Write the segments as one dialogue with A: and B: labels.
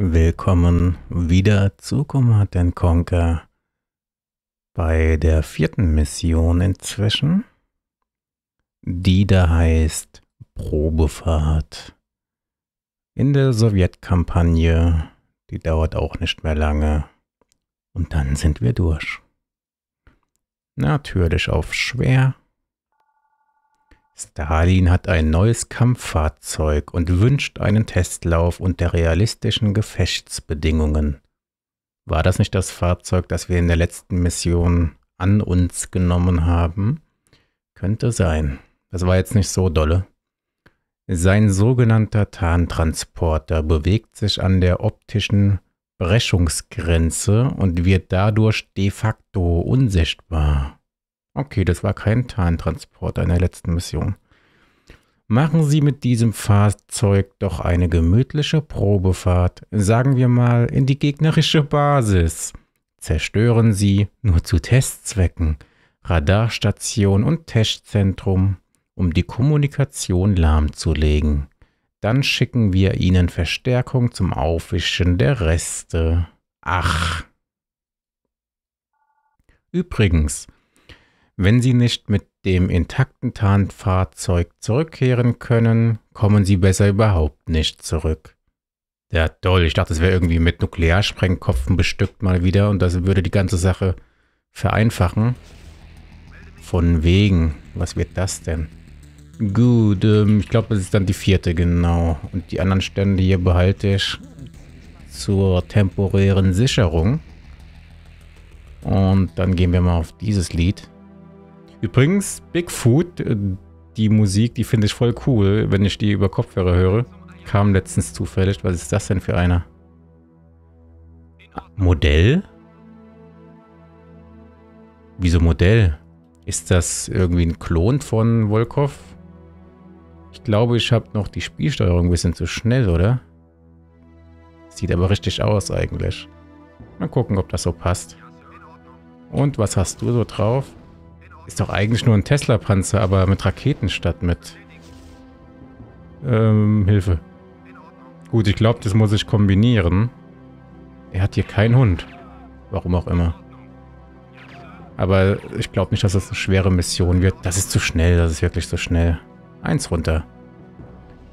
A: Willkommen wieder zu Command Conquer bei der vierten Mission inzwischen, die da heißt Probefahrt. In der Sowjetkampagne, die dauert auch nicht mehr lange und dann sind wir durch. Natürlich auf schwer Stalin hat ein neues Kampffahrzeug und wünscht einen Testlauf unter realistischen Gefechtsbedingungen. War das nicht das Fahrzeug, das wir in der letzten Mission an uns genommen haben? Könnte sein. Das war jetzt nicht so dolle. Sein sogenannter Tarntransporter bewegt sich an der optischen Brechungsgrenze und wird dadurch de facto unsichtbar. Okay, das war kein Tarntransporter in der letzten Mission. Machen Sie mit diesem Fahrzeug doch eine gemütliche Probefahrt, sagen wir mal in die gegnerische Basis. Zerstören Sie, nur zu Testzwecken, Radarstation und Testzentrum, um die Kommunikation lahmzulegen. Dann schicken wir Ihnen Verstärkung zum Aufwischen der Reste. Ach. Übrigens, wenn Sie nicht mit dem intakten Tarnfahrzeug zurückkehren können, kommen Sie besser überhaupt nicht zurück. Ja, toll. Ich dachte, es wäre irgendwie mit Nuklearsprengkopfen bestückt mal wieder und das würde die ganze Sache vereinfachen. Von wegen. Was wird das denn? Gut, ähm, ich glaube, das ist dann die vierte, genau. Und die anderen Stände hier behalte ich zur temporären Sicherung. Und dann gehen wir mal auf dieses Lied. Übrigens, Bigfoot, äh, die Musik, die finde ich voll cool, wenn ich die über Kopfhörer höre. Kam letztens zufällig. Was ist das denn für einer? Modell? Wieso Modell? Ist das irgendwie ein Klon von Volkov? Ich glaube, ich habe noch die Spielsteuerung ein bisschen zu schnell, oder? Sieht aber richtig aus eigentlich. Mal gucken, ob das so passt. Und was hast du so drauf? Ist doch eigentlich nur ein Tesla-Panzer, aber mit Raketen statt mit... Ähm, Hilfe. Gut, ich glaube, das muss ich kombinieren. Er hat hier keinen Hund. Warum auch immer. Aber ich glaube nicht, dass das eine schwere Mission wird. Das ist zu schnell, das ist wirklich zu schnell. Eins runter.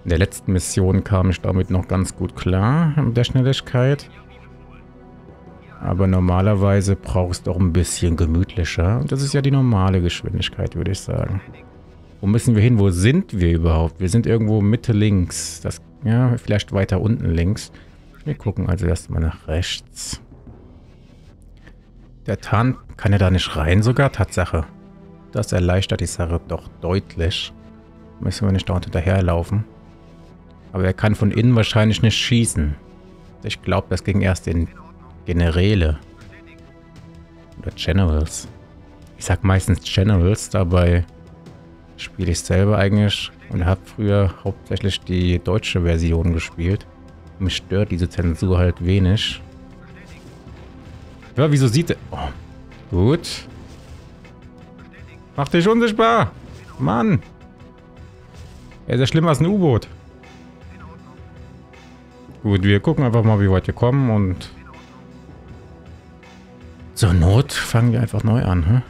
A: In der letzten Mission kam ich damit noch ganz gut klar, mit der Schnelligkeit. Aber normalerweise brauchst du auch ein bisschen gemütlicher. Und das ist ja die normale Geschwindigkeit, würde ich sagen. Wo müssen wir hin? Wo sind wir überhaupt? Wir sind irgendwo Mitte links. Das, ja, vielleicht weiter unten links. Wir gucken also erstmal nach rechts. Der Tarn kann ja da nicht rein sogar. Tatsache. Das erleichtert die Sache doch deutlich. Müssen wir nicht dort hinterherlaufen. Aber er kann von innen wahrscheinlich nicht schießen. Ich glaube, das ging erst in Generäle. Oder Generals. Ich sag meistens Generals, dabei spiele ich selber eigentlich und habe früher hauptsächlich die deutsche Version gespielt. Mich stört diese Zensur halt wenig. Ja, wieso sieht er... Oh, gut. Mach dich unsichtbar! Mann! Er ist ja schlimmer als ein U-Boot. Gut, wir gucken einfach mal, wie weit wir kommen und zur Not fangen wir einfach neu an. Hm?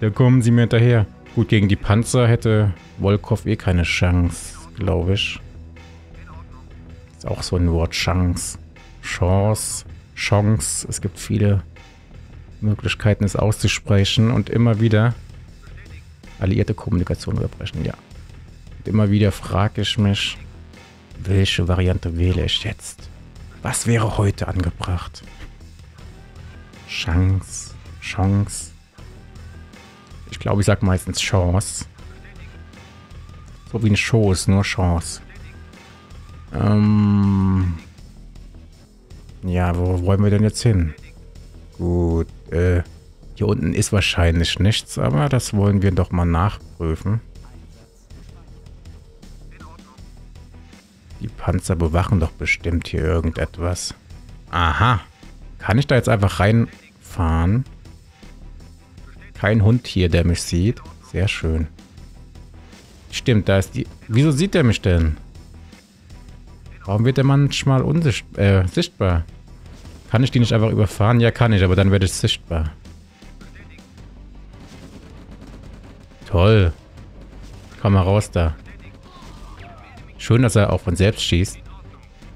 A: Da kommen sie mir hinterher. Gut, gegen die Panzer hätte Volkov eh keine Chance, glaube ich. Ist auch so ein Wort Chance. Chance, Chance. Es gibt viele Möglichkeiten, es auszusprechen und immer wieder alliierte Kommunikation unterbrechen, ja. Und immer wieder frage ich mich, welche Variante wähle ich jetzt? Was wäre heute angebracht? Chance. Chance. Ich glaube, ich sage meistens Chance. So wie ein Schoß, nur Chance. Ähm ja, wo wollen wir denn jetzt hin? Gut, äh, hier unten ist wahrscheinlich nichts, aber das wollen wir doch mal nachprüfen. Die Panzer bewachen doch bestimmt hier irgendetwas. Aha. Kann ich da jetzt einfach reinfahren? Kein Hund hier, der mich sieht. Sehr schön. Stimmt, da ist die... Wieso sieht der mich denn? Warum wird der manchmal unsichtbar? Äh, sichtbar? Kann ich die nicht einfach überfahren? Ja, kann ich, aber dann werde ich sichtbar. Toll. Komm mal raus da. Schön, dass er auch von selbst schießt.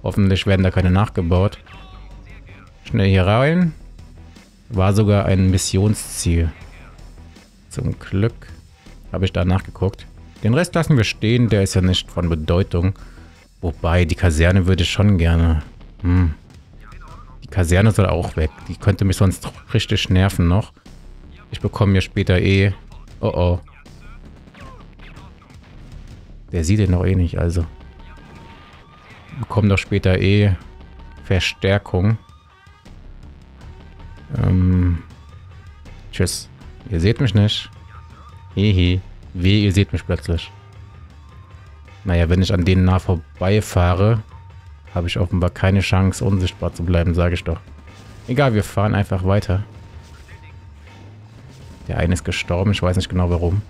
A: Hoffentlich werden da keine nachgebaut. Schnell hier rein. War sogar ein Missionsziel. Zum Glück habe ich da nachgeguckt. Den Rest lassen wir stehen, der ist ja nicht von Bedeutung. Wobei, die Kaserne würde ich schon gerne... Hm. Die Kaserne soll auch weg. Die könnte mich sonst richtig nerven noch. Ich bekomme mir später eh... Oh oh. Der sieht den noch eh nicht, also. Bekommen doch später eh Verstärkung. Ähm. Tschüss. Ihr seht mich nicht. Hehe. Weh, ihr seht mich plötzlich. Naja, wenn ich an denen nah vorbeifahre, habe ich offenbar keine Chance, unsichtbar zu bleiben, sage ich doch. Egal, wir fahren einfach weiter. Der eine ist gestorben, ich weiß nicht genau warum.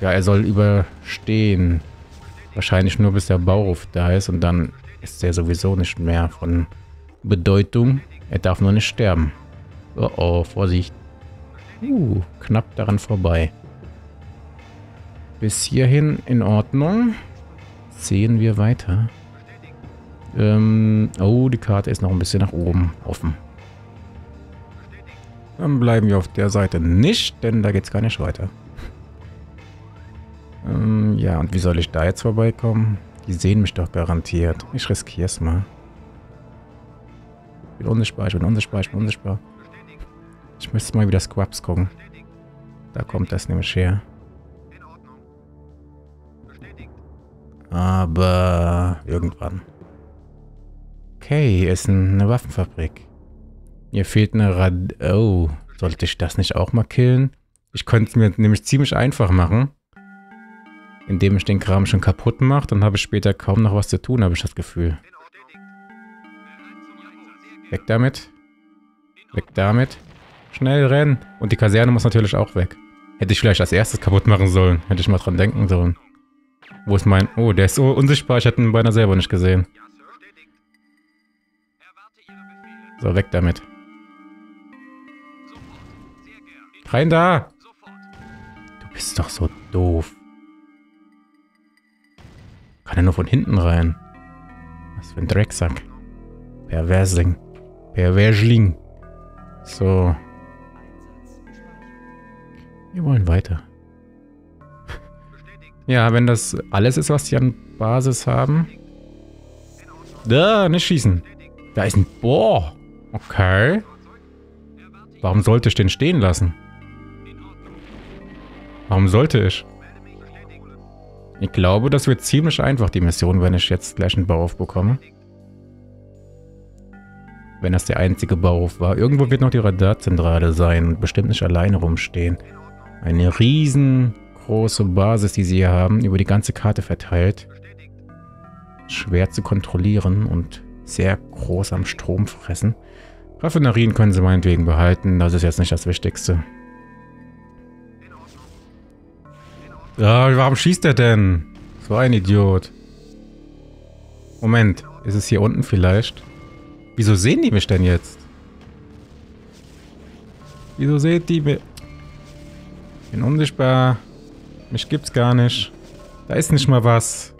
A: Ja, er soll überstehen. Wahrscheinlich nur bis der Bauruf da ist und dann ist er sowieso nicht mehr von Bedeutung. Er darf nur nicht sterben. Oh oh, Vorsicht. Uh, knapp daran vorbei. Bis hierhin in Ordnung. Sehen wir weiter. Ähm, oh, die Karte ist noch ein bisschen nach oben offen. Dann bleiben wir auf der Seite nicht, denn da geht es gar nicht weiter. ähm, ja, und wie soll ich da jetzt vorbeikommen? Die sehen mich doch garantiert. Ich riskiere es mal. Bin unsichtbar, ich bin unsichtbar, ich bin unsichtbar. Ich müsste mal wieder Squabs gucken. Da kommt das nämlich her. Aber irgendwann. Okay, hier ist eine Waffenfabrik. Hier fehlt eine Rad... Oh, sollte ich das nicht auch mal killen? Ich könnte es mir nämlich ziemlich einfach machen. Indem ich den Kram schon kaputt mache, dann habe ich später kaum noch was zu tun, habe ich das Gefühl. Weg damit. Weg damit. Schnell rennen. Und die Kaserne muss natürlich auch weg. Hätte ich vielleicht als erstes kaputt machen sollen. Hätte ich mal dran denken sollen. Wo ist mein... Oh, der ist so unsichtbar. Ich hätte ihn beinahe selber nicht gesehen. So, weg damit. Rein da! Du bist doch so doof. Kann er nur von hinten rein. Was für ein Drecksack. Perversling. Perversling. So. Wir wollen weiter. ja, wenn das alles ist, was die an Basis haben. Da, nicht schießen. Da ist ein... Boah. Okay. Warum sollte ich den stehen lassen? Warum sollte ich? Ich glaube, das wird ziemlich einfach, die Mission, wenn ich jetzt gleich einen Bauhof bekomme. Wenn das der einzige Bauhof war. Irgendwo wird noch die Radarzentrale sein und bestimmt nicht alleine rumstehen. Eine riesengroße Basis, die sie hier haben, über die ganze Karte verteilt. Schwer zu kontrollieren und sehr groß am Strom fressen. Raffinerien können sie meinetwegen behalten, das ist jetzt nicht das Wichtigste. Ja, warum schießt er denn? So ein Idiot. Moment, ist es hier unten vielleicht? Wieso sehen die mich denn jetzt? Wieso seht die mich? Bin unsichtbar. Mich gibt's gar nicht. Da ist nicht mal was.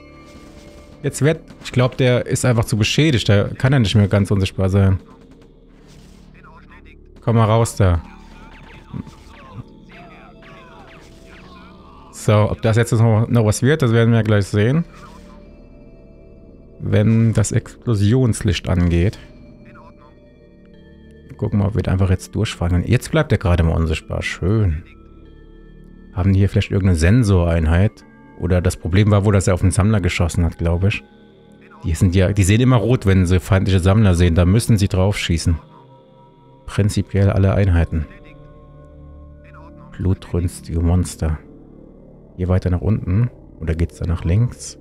A: Jetzt wird... Ich glaube, der ist einfach zu beschädigt. Da kann er nicht mehr ganz unsichtbar sein. Komm mal raus da. So, ob das jetzt noch, noch was wird, das werden wir gleich sehen. Wenn das Explosionslicht angeht. Gucken wir, ob wir einfach jetzt durchfahren. Jetzt bleibt er gerade mal unsichtbar. Schön. Haben die hier vielleicht irgendeine Sensoreinheit? Oder das Problem war wohl, dass er auf den Sammler geschossen hat, glaube ich. Die sind ja, die sehen immer rot, wenn sie feindliche Sammler sehen. Da müssen sie drauf schießen. Prinzipiell alle Einheiten. Blutrünstige Monster. Hier weiter nach unten. Oder geht es da nach links?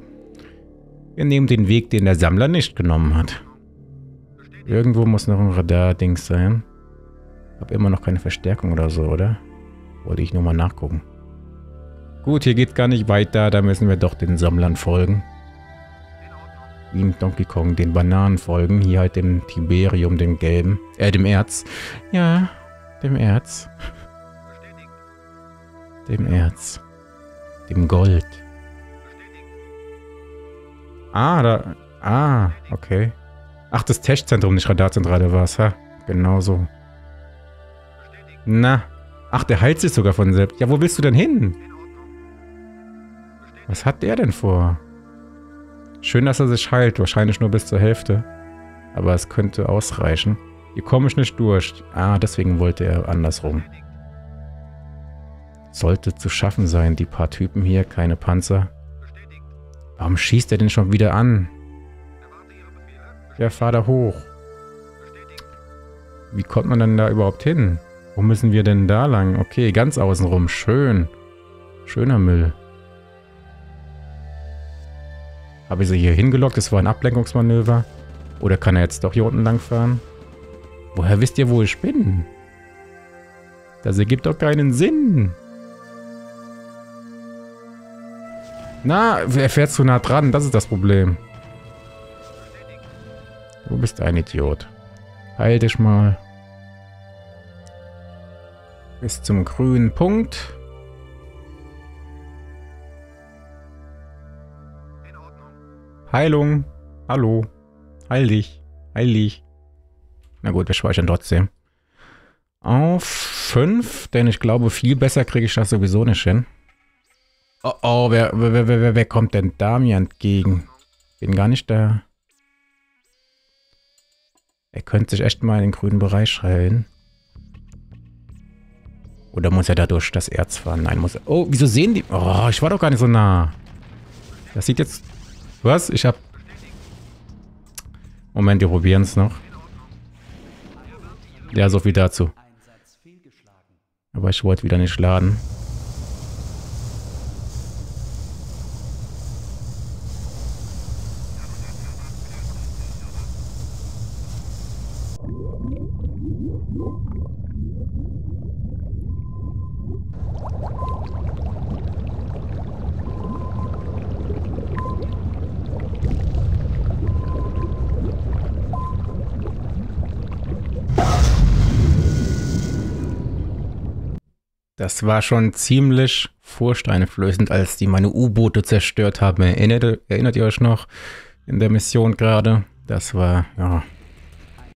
A: Wir nehmen den Weg, den der Sammler nicht genommen hat. Irgendwo muss noch ein Radar-Dings sein. Hab immer noch keine Verstärkung oder so, oder? Wollte ich nur mal nachgucken. Gut, hier geht gar nicht weiter. Da müssen wir doch den Sammlern folgen. wie in Donkey Kong, den Bananen folgen. Hier halt dem Tiberium, dem Gelben. Äh, dem Erz. Ja, dem Erz. Dem Erz. Dem Gold. Ah, da. Ah, okay. Ach, das Testzentrum, nicht Radarzentrale war es, ha? Genau so. Na. Ach, der heilt sich sogar von selbst. Ja, wo willst du denn hin? Was hat der denn vor? Schön, dass er sich heilt. Wahrscheinlich nur bis zur Hälfte. Aber es könnte ausreichen. Hier komme ich nicht durch. Ah, deswegen wollte er andersrum. Sollte zu schaffen sein, die paar Typen hier, keine Panzer. Warum schießt er denn schon wieder an? Ja, fahr da hoch. Wie kommt man denn da überhaupt hin? Wo müssen wir denn da lang? Okay, ganz außenrum. Schön. Schöner Müll. Habe ich sie hier hingelockt? Das war ein Ablenkungsmanöver. Oder kann er jetzt doch hier unten lang fahren? Woher wisst ihr, wo ich bin? Das ergibt doch keinen Sinn. Na, er fährt zu nah dran. Das ist das Problem. Du bist ein Idiot. Heil dich mal. Bis zum grünen Punkt. Heilung. Hallo. Heil dich. Heil dich. Na gut, wir speichern trotzdem. Auf 5, denn ich glaube, viel besser kriege ich das sowieso nicht hin. Oh, oh, wer, wer, wer, wer kommt denn da mir entgegen? Bin gar nicht da. Er könnte sich echt mal in den grünen Bereich schreien. Oder muss er da durch das Erz fahren? Nein, muss er... Oh, wieso sehen die... Oh, ich war doch gar nicht so nah. Das sieht jetzt... Was? Ich hab... Moment, wir probieren es noch. Ja, so viel dazu. Aber ich wollte wieder nicht laden. Das war schon ziemlich furchteinflößend, als die meine U-Boote zerstört haben. Erinnert, erinnert ihr euch noch in der Mission gerade? Das war, ja,